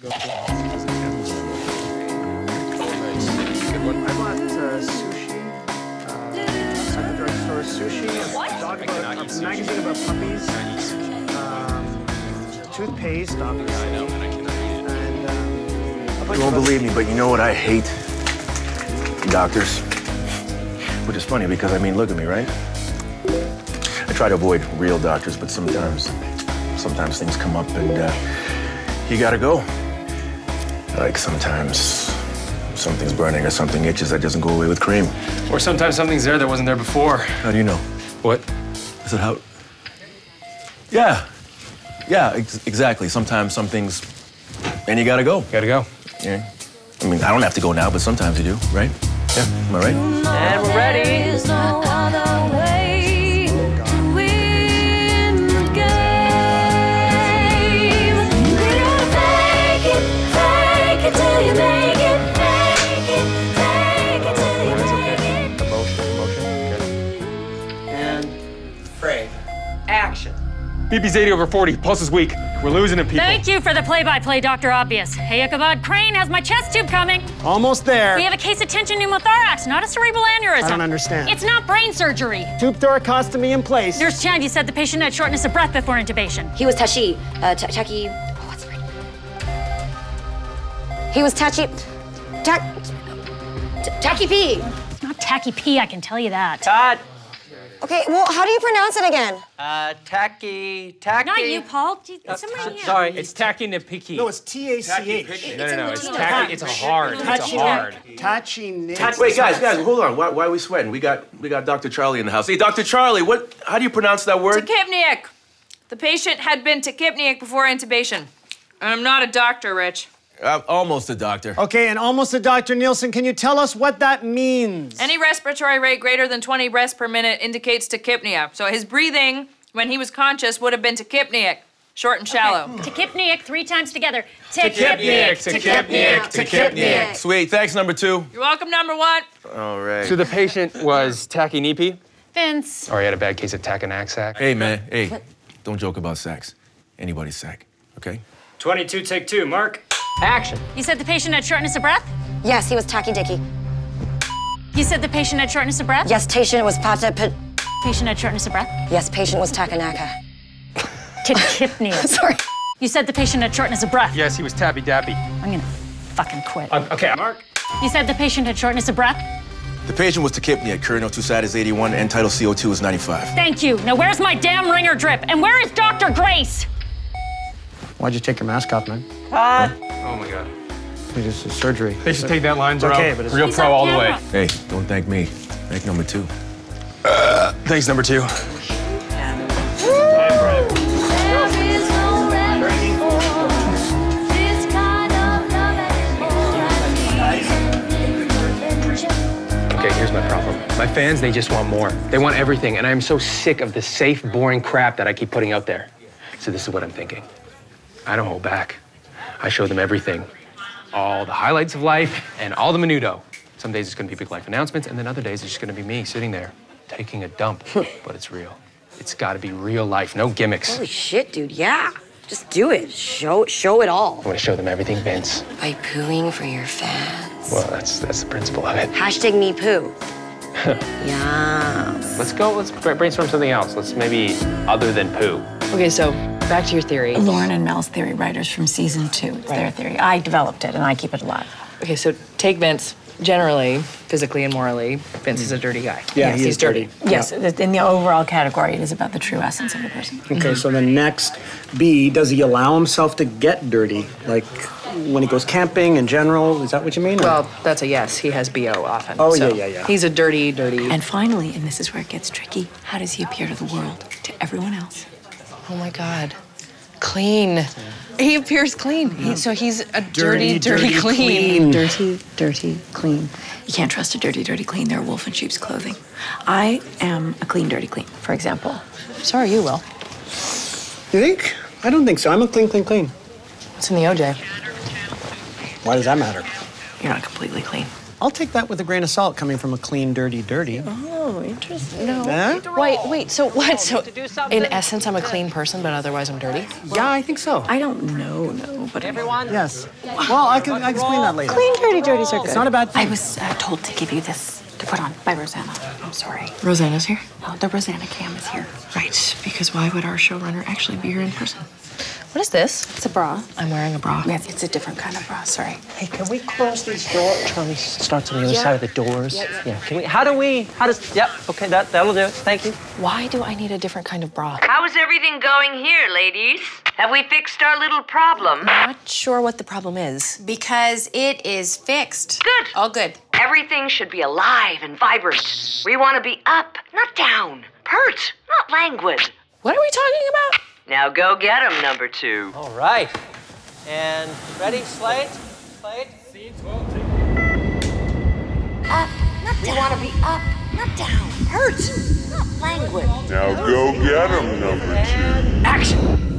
I bought uh, sushi uh, at the drugstore. Sushi, a dog about, a magazine about puppies, um, toothpaste, obviously, and um, a bunch You won't believe me, but you know what I hate? Doctors. Which is funny because, I mean, look at me, right? I try to avoid real doctors, but sometimes, sometimes things come up and uh, you gotta go. Like sometimes something's burning or something itches that doesn't go away with cream. Or sometimes something's there that wasn't there before. How do you know? What? Is it how? Yeah. Yeah, ex- exactly. Sometimes some things, and you gotta go. Gotta go. Yeah. I mean, I don't have to go now, but sometimes you do, right? Yeah. Am I right? And we're ready. Action. BP's 80 over 40. Pulse is weak. We're losing it, people. Thank you for the play-by-play, Dr. Obvious. Hey, Ichabod Crane has my chest tube coming. almost there. We have a case of tension pneumothorax, not a cerebral aneurysm. I don't understand. It's not brain surgery. Tube thoracostomy in place. Nurse Chan, you said the patient had shortness of breath before intubation. He was Tachi. Uh, Taki. He was Tachi. Ta- T- Taki P. It's not tacky P, I can tell you that. Todd. Okay, well, how do you pronounce it again? Uh, tacky. Tacky. Not you, Paul. Gee, Uh, Somebody here. Sorry. It's tacky nipiki. No, it's T A C H. no, no, no. It's Latino. tacky. It's a hard. It's a Tachi- hard. Tachi. Wait, guys, guys, hold on. Why, why are we sweating? We got we got Dr. Charlie in the house. Hey, Dr. Charlie, what? How do you pronounce that word? Tachypneic. The patient had been tachypneic before intubation. I'm not a doctor, Rich. Uh, almost a doctor. Okay, and almost a Dr. Nielson. Can you tell us what that means? Any respiratory rate greater than 20 breaths per minute indicates tachypnea. So his breathing, when he was conscious, would have been tachypneic, short and shallow. Tachypneic three times together. Tachypneic, tachypneic, tachypneic. Sweet. Thanks, number two. You're welcome, number one. All right. So the patient was tachynepi, Vince. or he had a bad case of tachynaxac. Hey, man. Hey, don't joke about sex. Anybody's sack, okay? 22, take two. Mark. Action. You said the patient had shortness of breath? Yes, he was Taki Dicky. You said the patient had shortness of breath? Yes, patient was Pata. P- Patient had shortness of breath? yes, patient was Takanaka. Tachypnea. Sorry. You said the patient had shortness of breath. Yes, he was tabby dappy. I'm gonna fucking quit. Uh, okay, Mark. You said the patient had shortness of breath? The patient was tachypnea. Current O2 sat is 81 and tidal CO2 is 95. Thank you. Now where's my damn ringer drip? And where is Dr. Grace? Why'd you take your mask off, man? Todd. Oh my God. It's just a surgery. They should take that line, bro. okay, but it's- Real pro on all the way. Hey, don't thank me. Thank number two. Thanks, number two. Okay, here's my problem. My fans, they just want more. They want everything, and I'm so sick of the safe, boring crap that I keep putting out there. So this is what I'm thinking. I don't hold back. I show them everything. All the highlights of life and all the menudo. Some days it's gonna be big life announcements, and then other days it's just gonna be me sitting there taking a dump. but it's real. It's gotta be real life, no gimmicks. Holy shit, dude. Yeah. Just do it. Show show it all. I wanna show them everything, Vince. By pooing for your fans. Well, that's that's the principle of it. Hashtag me poo. yeah. Let's go. Let's brainstorm something else. Let's maybe other than poo. Okay, so back to your theory. Lauren and Mel's theory writers from season two. It's their theory. I developed it and I keep it alive. Okay, so take Vince. Generally, physically and morally, Vince is a dirty guy. Yeah, yes, he he's is dirty. dirty. Yes, in the overall category, it is about the true essence of a person. Okay, so the next B, does he allow himself to get dirty? Like when he goes camping in general? Is that what you mean? Or- Well, that's a yes. He has BO often. Oh, so yeah, yeah, yeah. He's a dirty, dirty. And finally, and this is where it gets tricky, how does he appear to the world, to everyone else? Oh my God. Clean. He appears clean. He- so he's a dirty, dirty, clean. Dirty, dirty, clean. You can't trust a dirty, dirty, clean. They're a wolf in sheep's clothing. I am a clean, dirty, clean, for example. So are you, Will. You think? I don't think so. I'm a clean, clean, clean. What's in the OJ? Why does that matter? You're not completely clean. I'll take that with a grain of salt coming from a clean, dirty, dirty. Oh, interesting. No. Yeah? Wait, wait. So what? So in essence, I'm a clean person, but otherwise I'm dirty. Yeah, I think so. I don't know, no, but Everyone? Yes. Well, I can, I can explain that later. Clean, dirty, dirties are good. It's not a bad I was uh, told to give you this to put on by Rosanna. I'm sorry. Rosanna's here. No, the Rosanna cam is here. Right, because why would our showrunner actually be here in person? What is this? It's a bra. I'm wearing a bra. Yes, it's a different kind of bra. Sorry. Hey, can we close these doors? Charlie starts on the other side of the doors. Yeah. Can we? How do we? How does? Yep. Okay. That that'll do it. Thank you. Why do I need a different kind of bra? How's everything going here, ladies? Have we fixed our little problem? Not sure what the problem is. Because it is fixed. Good. All good. Everything should be alive and vibrant. We want to be up, not down. Pert, not languid. What are we talking about? Now go get get 'em, number two. All right. And ready, Slate? Slate. Up, not down. We want to be up, not down. Hurt, not languid. Now go get get 'em, number two. Action.